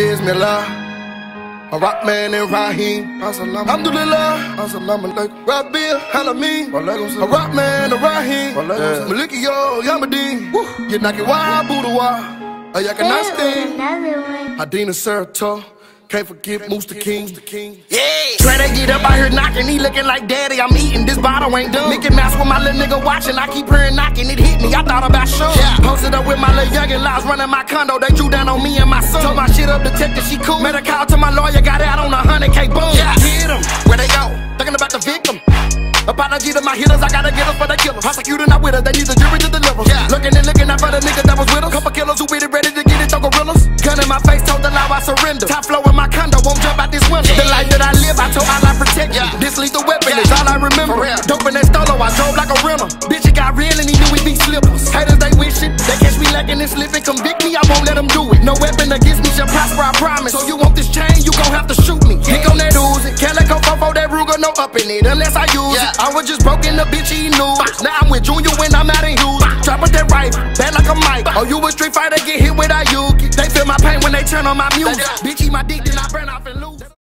Bismillah. A rock man and Raheem. Alhamdulillah. Assalamu alaikum. Rabbi, Halameen. A rock man and Raheem. Maliki yo, Yamadeen. You knock it wild, Buddha wah. Ayaka Nasty. Another one. Adina Serto. Can't forget Moose the kings, the King. Yeah. Try to get up out here knocking, he looking like daddy. I'm eating, this bottle ain't done. Mickey Mouse with my little nigga watching. I keep hearing knocking, it hit me. I thought about Sean. Yeah. Posted up with my little youngin' lots running my condo. They drew down on me my lawyer, got out on a hundred K boom. Yeah. Hit him. Where they go? Thinking about the victim. Apology to my hitters, I gotta get us for the killers. Prosecutor not with us, they need the jury to deliver. Yeah. Looking and looking out for the nigga that was with us. Couple killers who with it, ready to get it, throw gorillas. Gun in my face, told the law I surrender. Top flow in my condo, won't jump out this window. The life that I live, I told all I protect you. This lethal weapon is all I remember. Dope in that stolo, I drove like a rimmer. Bitch, it got real and he knew we be slippers. Haters, they wish it. They catch me lacking and slipping. Convict you want this chain, you gon' have to shoot me. Nick on that Uzi. Calico fofo, that Ruger, no up in it. Unless I use it. I was just broken, the bitch, he knew. Now I'm with Junior when I'm out in Hughes. Drop with that right, bad like a mic. Oh, you a street fighter, get hit with a Yuki. They feel my pain when they turn on my music. Bitch, eat my dick, then I burn off and lose.